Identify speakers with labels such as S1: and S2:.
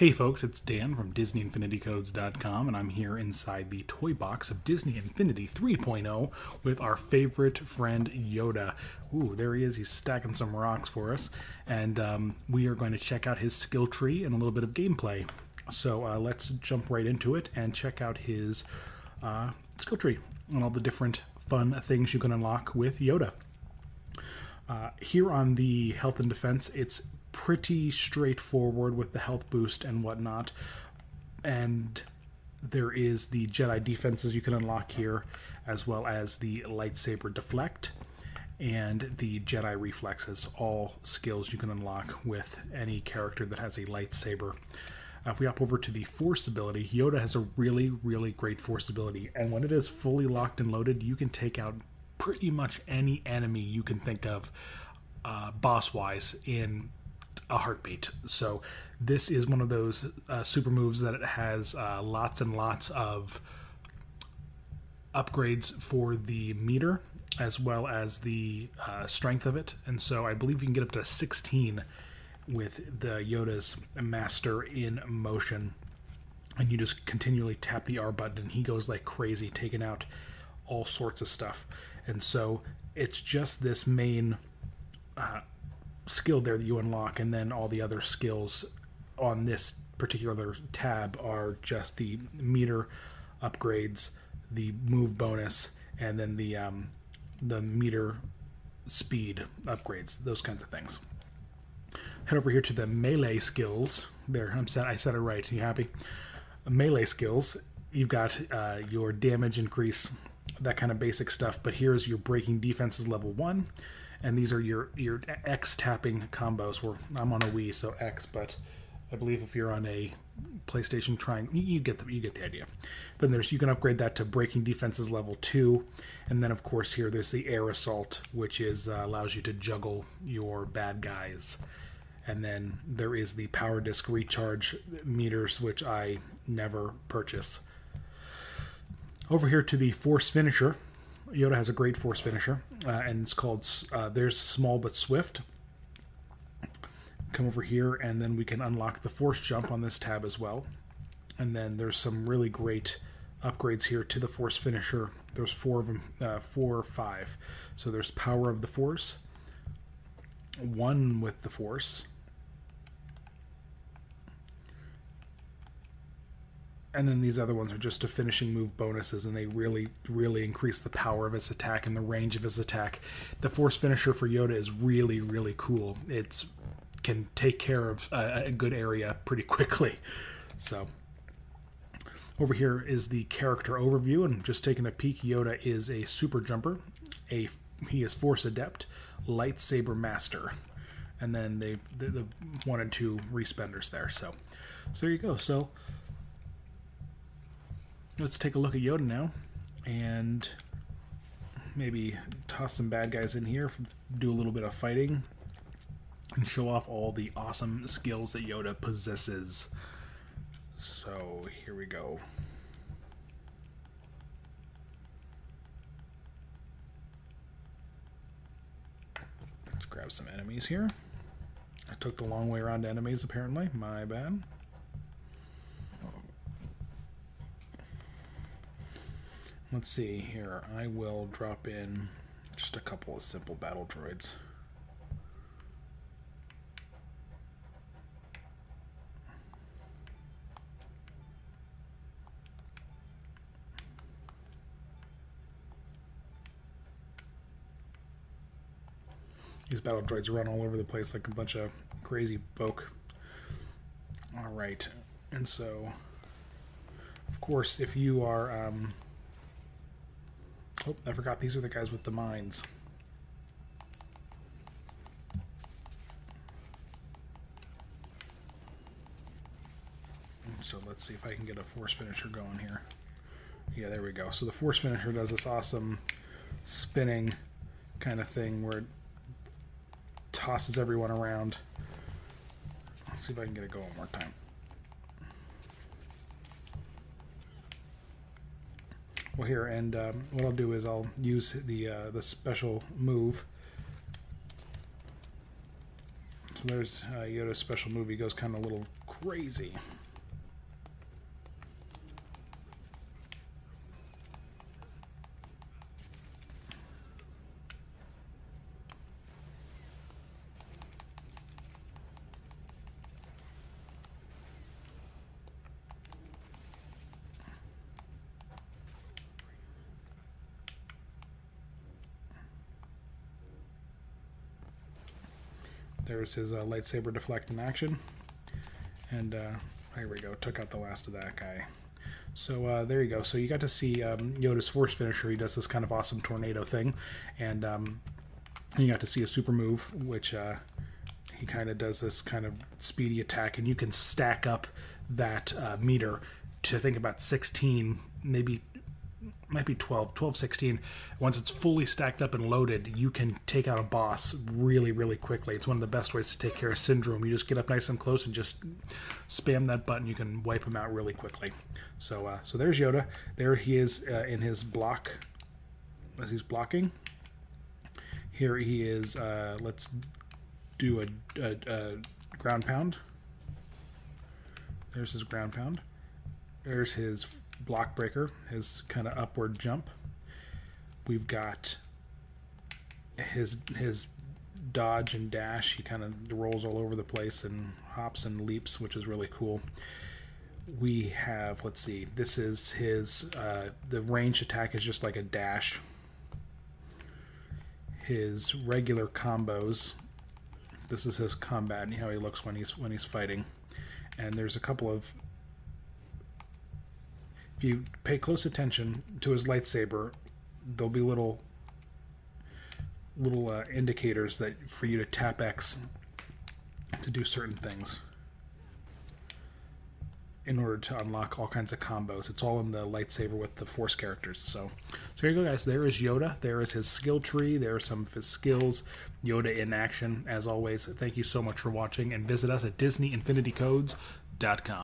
S1: Hey folks, it's Dan from DisneyInfinityCodes.com, and I'm here inside the toy box of Disney Infinity 3.0 with our favorite friend Yoda. Ooh, there he is. He's stacking some rocks for us, and um, we are going to check out his skill tree and a little bit of gameplay. So uh, let's jump right into it and check out his uh, skill tree and all the different fun things you can unlock with Yoda. Uh, here on the health and defense, it's pretty straightforward with the health boost and whatnot. And there is the Jedi defenses you can unlock here, as well as the lightsaber deflect and the Jedi reflexes, all skills you can unlock with any character that has a lightsaber. If we hop over to the Force ability, Yoda has a really, really great Force ability, and when it is fully locked and loaded, you can take out pretty much any enemy you can think of, uh, boss wise, in a heartbeat. So this is one of those uh, super moves that it has uh, lots and lots of upgrades for the meter as well as the uh, strength of it. And so I believe you can get up to 16 with the Yoda's master in motion. And you just continually tap the R button and he goes like crazy, taking out all sorts of stuff. And so it's just this main uh, skill there that you unlock, and then all the other skills on this particular tab are just the meter upgrades, the move bonus, and then the um, the meter speed upgrades, those kinds of things. Head over here to the melee skills. There, I'm set. I said it right. You happy? Melee skills. You've got uh, your damage increase, that kind of basic stuff. But here's your breaking defenses level one and these are your your X tapping combos. Where I'm on a Wii, so X, but I believe if you're on a PlayStation trying, you get the you get the idea. Then there's you can upgrade that to breaking defenses level two, and then of course here there's the air assault, which is uh, allows you to juggle your bad guys. And then there is the power disc recharge meters, which I never purchase. Over here to the force finisher, Yoda has a great force finisher, uh, and it's called uh, There's Small But Swift. Come over here, and then we can unlock the force jump on this tab as well. And then there's some really great upgrades here to the force finisher. There's four of them, uh, four or five. So there's power of the force, one with the force, and then these other ones are just a finishing move bonuses and they really really increase the power of his attack and the range of his attack. The force finisher for yoda is really really cool. It's can take care of a, a good area pretty quickly. So over here is the character overview and just taking a peek yoda is a super jumper. A he is force adept lightsaber master. And then they the, the one and two respenders there so so there you go. So let's take a look at Yoda now and maybe toss some bad guys in here, do a little bit of fighting, and show off all the awesome skills that Yoda possesses. So here we go. Let's grab some enemies here. I took the long way around enemies apparently, my bad. Let's see here. I will drop in just a couple of simple battle droids. These battle droids run all over the place like a bunch of crazy folk. Alright, and so, of course, if you are um, Oh, I forgot these are the guys with the mines. So let's see if I can get a force finisher going here. Yeah, there we go. So the force finisher does this awesome spinning kind of thing where it tosses everyone around. Let's see if I can get it going one more time. Well, here, and um, what I'll do is I'll use the uh, the special move. So there's uh, Yoda's special movie goes kind of a little crazy. There's his uh, lightsaber deflect in action. And uh, here we go. Took out the last of that guy. So uh, there you go. So you got to see um, Yoda's force finisher. He does this kind of awesome tornado thing. And um, you got to see a super move, which uh, he kind of does this kind of speedy attack. And you can stack up that uh, meter to think about 16, maybe might be 12, 12, 16. Once it's fully stacked up and loaded, you can take out a boss really, really quickly. It's one of the best ways to take care of Syndrome. You just get up nice and close and just spam that button. You can wipe him out really quickly. So, uh, so there's Yoda. There he is uh, in his block as he's blocking. Here he is. Uh, let's do a, a, a ground pound. There's his ground pound. There's his block breaker, his kind of upward jump. We've got his his dodge and dash. He kind of rolls all over the place and hops and leaps, which is really cool. We have, let's see, this is his, uh, the range attack is just like a dash. His regular combos, this is his combat and how he looks when he's when he's fighting. And there's a couple of if you pay close attention to his lightsaber, there'll be little little uh, indicators that for you to tap X to do certain things in order to unlock all kinds of combos. It's all in the lightsaber with the force characters. So, so here you go, guys. There is Yoda. There is his skill tree. There are some of his skills. Yoda in action, as always. Thank you so much for watching, and visit us at DisneyInfinityCodes.com.